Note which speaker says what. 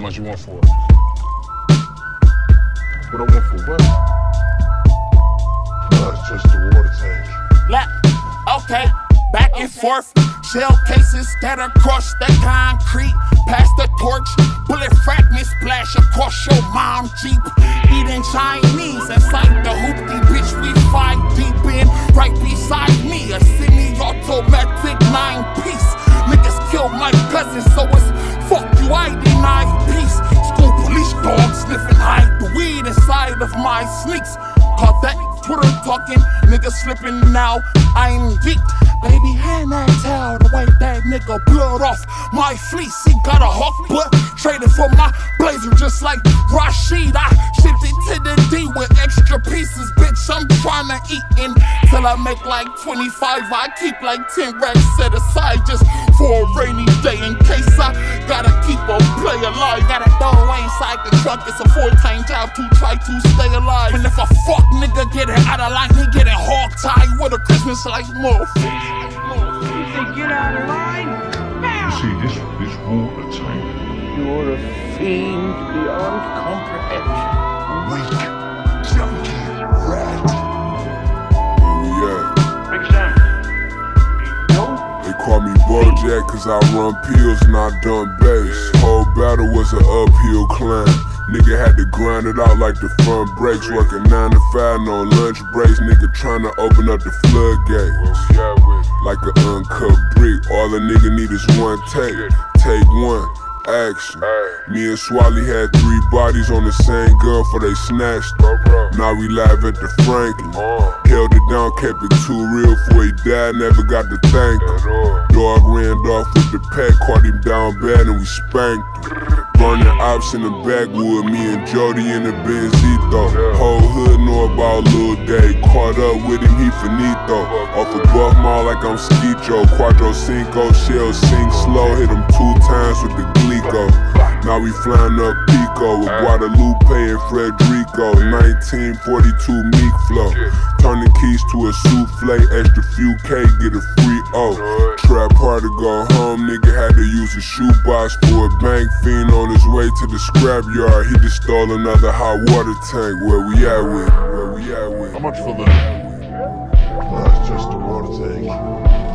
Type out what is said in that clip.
Speaker 1: How much you want for it? What I want for what?
Speaker 2: No, it's just the water tank.
Speaker 3: Lap, okay, back and forth. Shell cases scatter across the concrete. Pass the torch, bullet fragments splash across your mom Jeep. Eating Chinese inside the hoopty bitch we fight deep in. Right beside me, a semi-automatic nine piece. Niggas killed my cousin, so it's fuck you, I deny of my sneaks. Caught that Twitter talking, niggas slipping now. I'm geek. Baby, hand that towel to wipe that nigga blood off my fleece. He got a hawk, but traded for my blazer just like Rasheed. I shipped it to the D with extra pieces, bitch. I'm trying to eat until I make like 25. I keep like 10 racks set aside just for a rainy day in case I gotta keep a play alive. Gotta throw away inside the trunk. It's a full-time job to try to stay alive. And if a fuck nigga get it out of line, he getting hog tied with a Christmas like motherfucker.
Speaker 4: You say get out of line?
Speaker 2: You
Speaker 4: Now!
Speaker 2: see, this this water tank,
Speaker 3: You're a fiend beyond comprehension.
Speaker 2: weak, junkie, rat. Where we?
Speaker 5: Big Sam.
Speaker 2: They call me Bojack cause I run pills and I done bass. Whole battle was an uphill climb. Nigga had to grind it out like the front brakes. Working 9 to 5, no lunch breaks. Nigga trying to open up the floodgates. Like an uncut brick. All a nigga need is one take. Take one. Action. Me and Swally had three bodies on the same gun for they snatched. Now we live at the Franklin. Held it down, kept it too real for he died, never got to thank him. Dog ran off with the pack, caught him down bad and we spanked him. Burning ops in the backwood, me and Jody in the Benzito. Whole hood know about Lil Day, caught up with him, he finito. Off a buff mall like I'm Skeecho, Quattro Cinco, shell sink slow, hit him two times with the Glico. Now we flying up Pico with Guadalupe and Frederico. 1942 Meek flow. Turn the keys to a souffle, extra few K, get a free O. Trap hard to go home, nigga had to use a shoebox for a bank fiend on his way to the scrapyard. He just stole another hot water tank. Where we at with? Where we at with?
Speaker 1: How much for that?
Speaker 2: No, it's just the water tank.